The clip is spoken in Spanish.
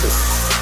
Show.